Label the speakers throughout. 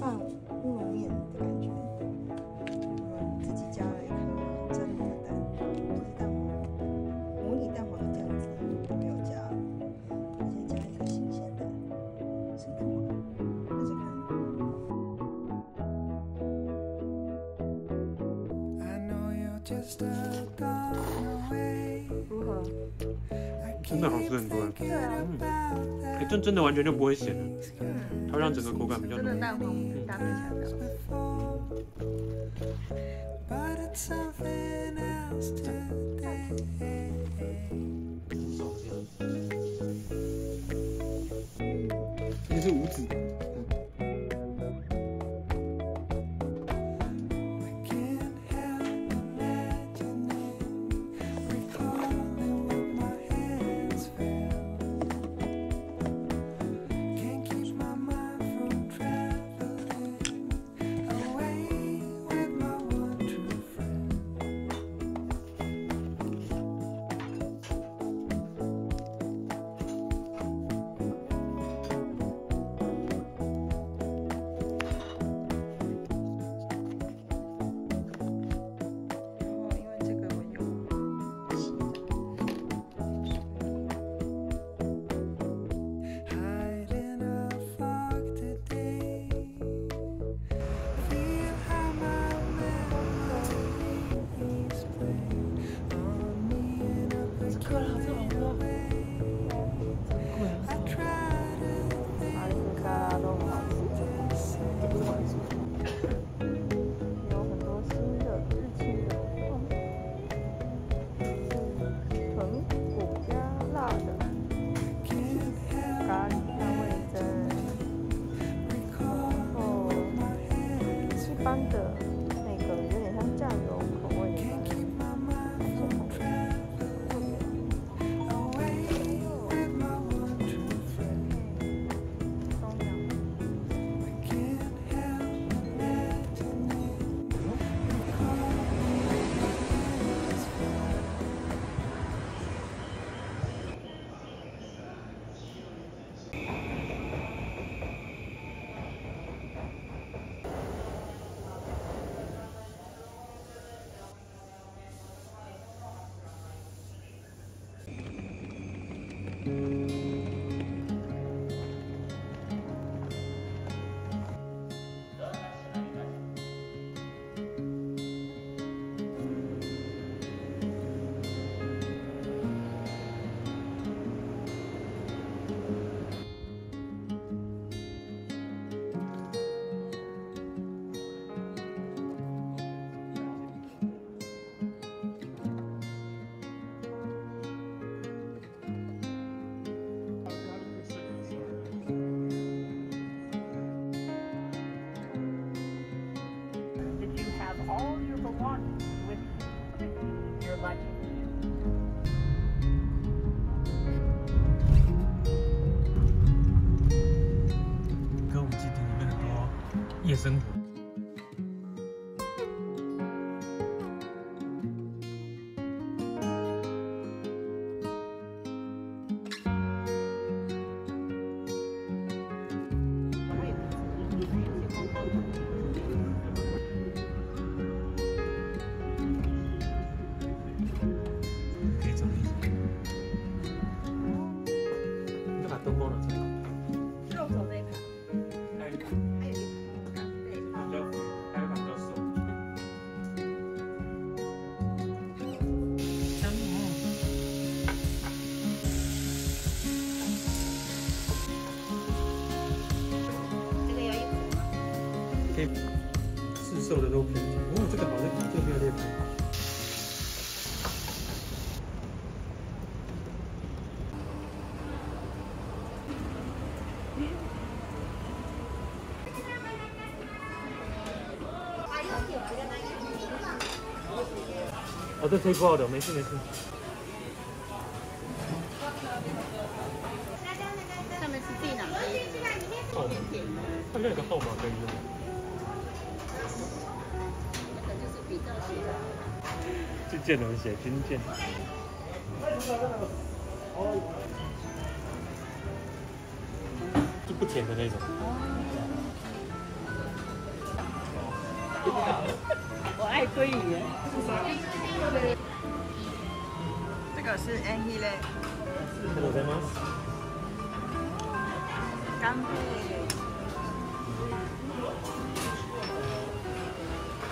Speaker 1: 拌乌龙面的感觉。我自己加了一颗真的蛋，就是蛋黄，模拟蛋黄的这样子，没有加，而且加一颗新鲜的生蛋黄，大家看。如何
Speaker 2: ？I
Speaker 3: 真的好吃很多。
Speaker 1: 对啊，
Speaker 3: 嗯，哎，这真的完全就不会咸了，它会让整个口感比较
Speaker 1: 真的
Speaker 3: 浓。
Speaker 1: 蛋黄搭配起来比较。
Speaker 2: but it's something else today.
Speaker 3: 这是无籽生活。可以找一下。你就把灯光拿哦，
Speaker 1: 这
Speaker 3: 可以挂的，没事没事。
Speaker 1: 上面是地囊
Speaker 3: 号码，它那有个号码可以用。
Speaker 1: 这个就是比较写的。
Speaker 3: 就见人写军舰。就不甜的那种。
Speaker 4: 我 爱鲑鱼。
Speaker 1: 这个是 a n h i l e
Speaker 3: ありがとうございます。
Speaker 1: 干贝。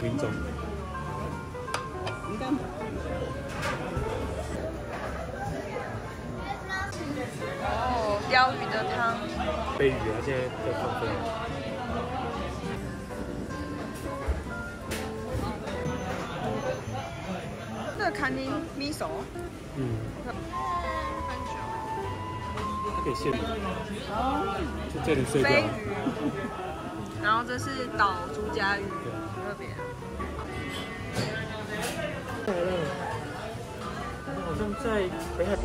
Speaker 3: 品种。
Speaker 1: 鱼干贝。哦，鲷鱼的汤。
Speaker 3: 飞鱼啊，现在在放飞。
Speaker 1: 这个卡尼米手。
Speaker 3: 嗯，它可以现卤，就这里碎掉
Speaker 1: 飞。鱼，然后这是岛朱家鱼，特别。
Speaker 3: 好像在北海。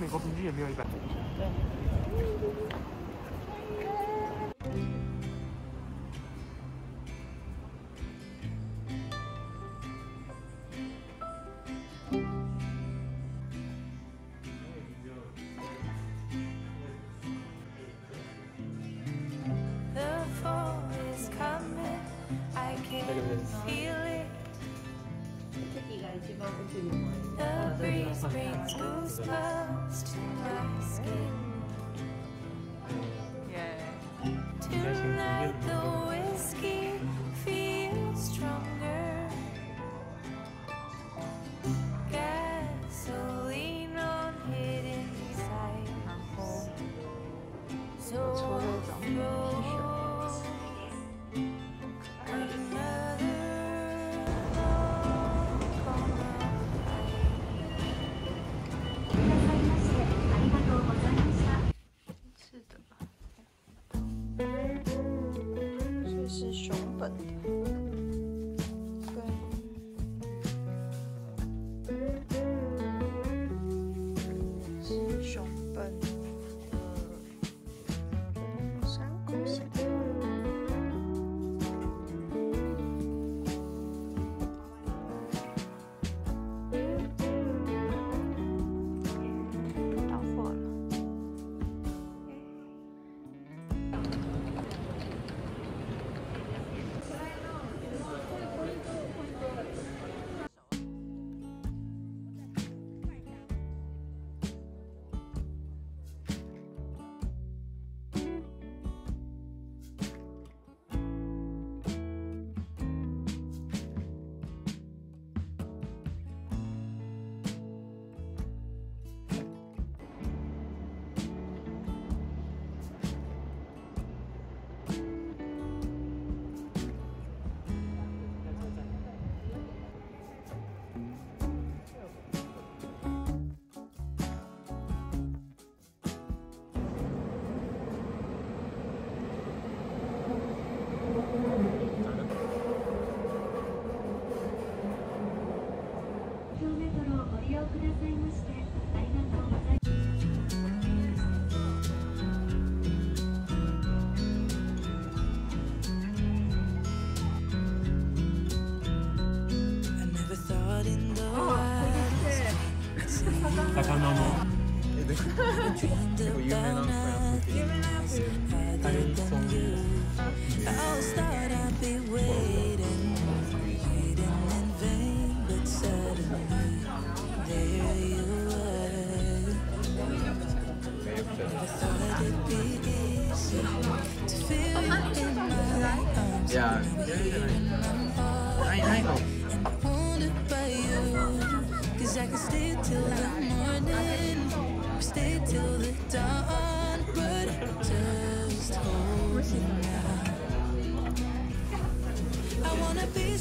Speaker 3: 美国平均也没有一百。
Speaker 2: 对。那个。The Every spring goosebumps to my skin.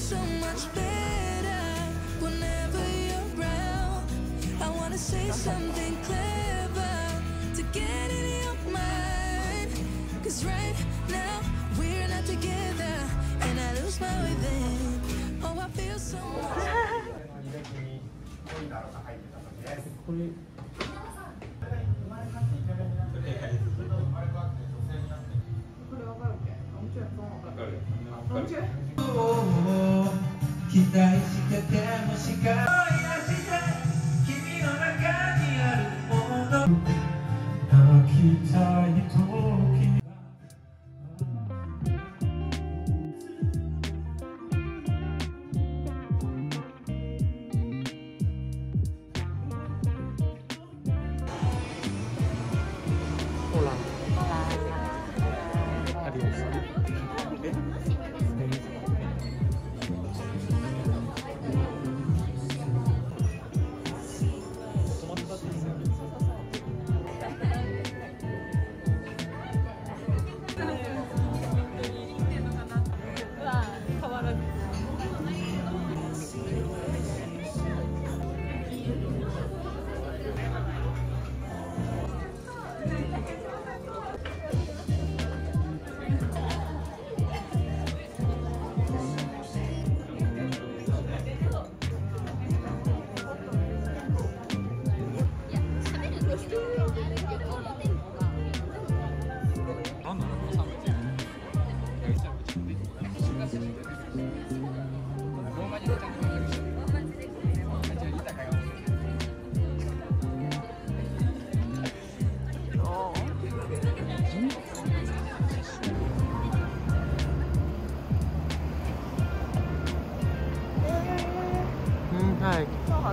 Speaker 2: so much better whenever you're around. I wanna say something clever to get in your mind. Cause right now we're not together, and I lose my way then. Oh, I feel so much.
Speaker 3: これ
Speaker 5: 生まれ変わって女性になってこれ分かるけどもちろんそう分かる分かる期待
Speaker 3: しててもしか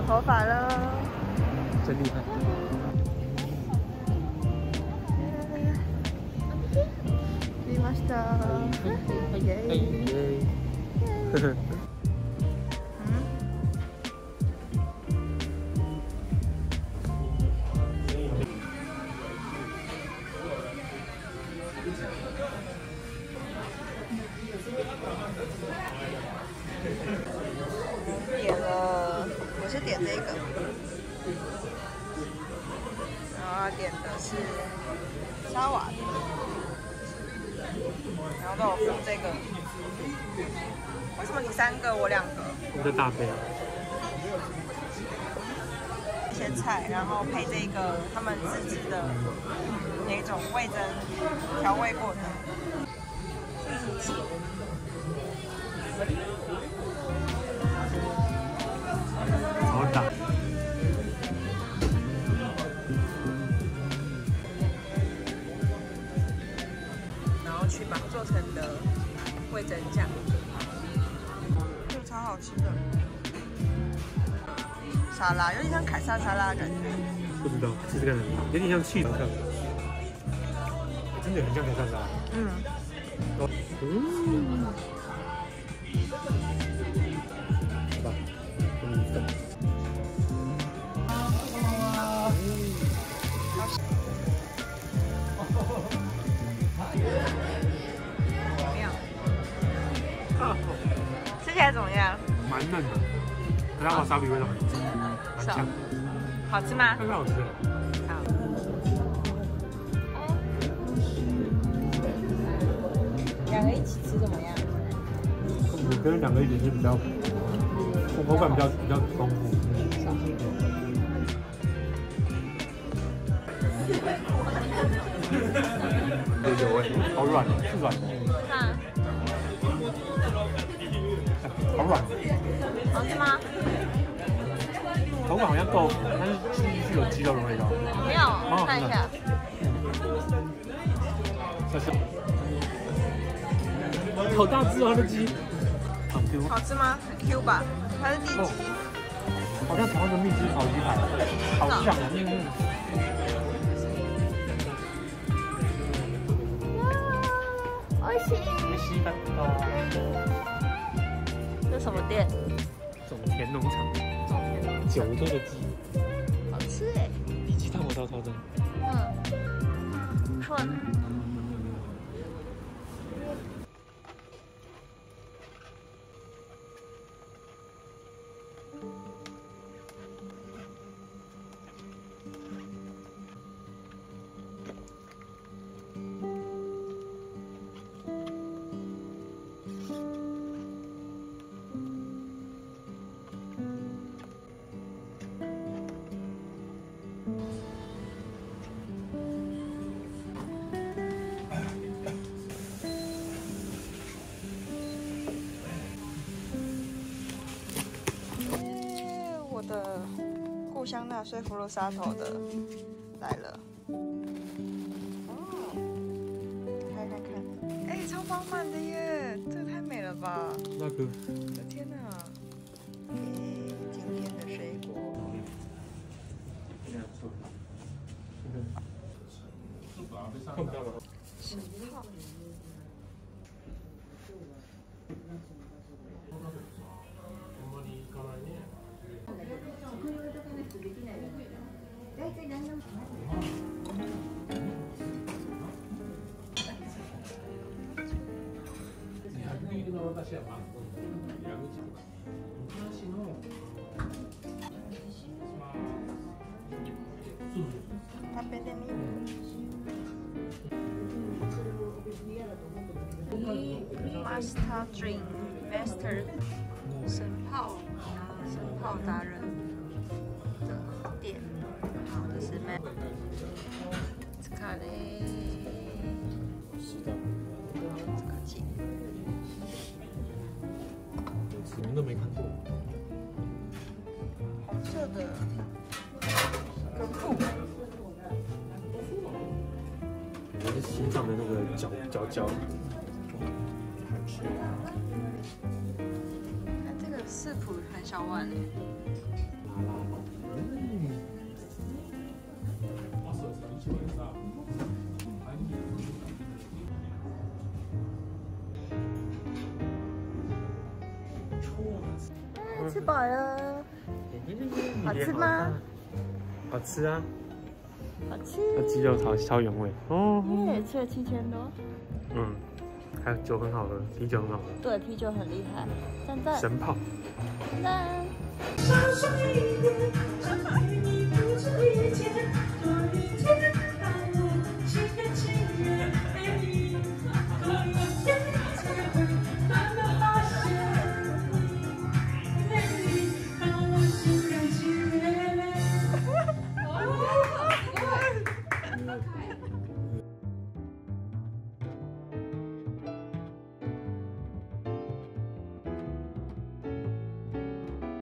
Speaker 3: 嗨，
Speaker 1: 做好头发了，
Speaker 3: 真厉害。
Speaker 1: 見ました。 点这个，然后他点的是沙瓦的，然后都有附这个。为什么你三个我两个？
Speaker 3: 我的大杯，
Speaker 1: 一些菜，然后配这个他们自制的那种味增调味过的。
Speaker 3: 好
Speaker 1: 味增酱，就超好吃的。沙拉有点像凯撒沙拉的感觉，
Speaker 3: 不知道，试试看，有点像气看，真的很像凯撒沙拉。
Speaker 1: 嗯，
Speaker 3: 哦，嗯，蛮嫩的，可它瓦萨比味道很重，蛮香，
Speaker 1: 好吃吗？
Speaker 3: 非常好吃。
Speaker 1: 两个一起吃怎么样？
Speaker 3: 我跟两个一起吃比较，我口感比较比较丰富。有有哎，好软，是软的，好软，
Speaker 1: 好吃吗？
Speaker 3: 口感好像豆腐，但是吃进去有鸡肉的味道。
Speaker 1: 没有，看一下。
Speaker 3: 这是，好大只啊，这鸡，好 Q，
Speaker 1: 好吃吗？很 Q 吧？它是第
Speaker 3: 哦
Speaker 1: 几？
Speaker 3: 好像台湾的蜜汁烤鸡排，好像啊，嗯嗯。
Speaker 1: 我喜。
Speaker 3: 没西蛋糕，
Speaker 1: 这什么店？
Speaker 3: 种田农场，种田农场九州的鸡，
Speaker 1: 好吃哎。
Speaker 3: 比鸡蛋我都超赞。
Speaker 1: 嗯。顺。香纳税福禄沙头的来了。哦，开看看，哎、超饱满的耶，这个太美了吧！
Speaker 3: 那个
Speaker 1: 我的天哪！マスタードリンク master 神泡神泡达人的店，好，这是 m 这卡嘞，
Speaker 3: 是的，
Speaker 1: 这个记
Speaker 3: 什么都没看过。
Speaker 1: 红色的根部，
Speaker 3: 我是心脏的那个角角角。
Speaker 1: 看这个四谱很小碗嘞，吃饱了，好吃吗？
Speaker 3: 好吃啊！
Speaker 1: 好吃。
Speaker 3: 那鸡肉超超原味哦。
Speaker 1: 耶，吃了七千多。
Speaker 3: 嗯，还有酒很好喝，啤酒很好喝。
Speaker 1: 对，啤酒很厉害，赞赞。
Speaker 3: 神炮，
Speaker 1: 赞。
Speaker 5: 少一点，陪你一天，多一天。